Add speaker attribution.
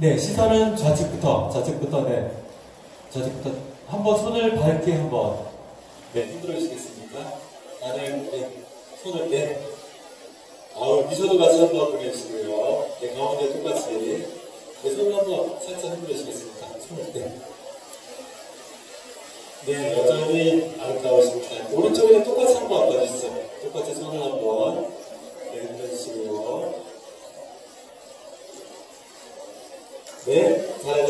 Speaker 1: 네, 시선은 좌측부터, 좌측부터, 네. 좌측부터. 한번 손을 밝게 한번. 네, 흔들어 주시겠습니까? 나는, 네, 손을, 네. 아우, 미소도 같이 한번 보내주시고요. 네, 가운데 똑같이. 네, 손을 한번 살짝 흔들어 주시겠습니까? 손을, 네. 네, 여전히 아름다 诶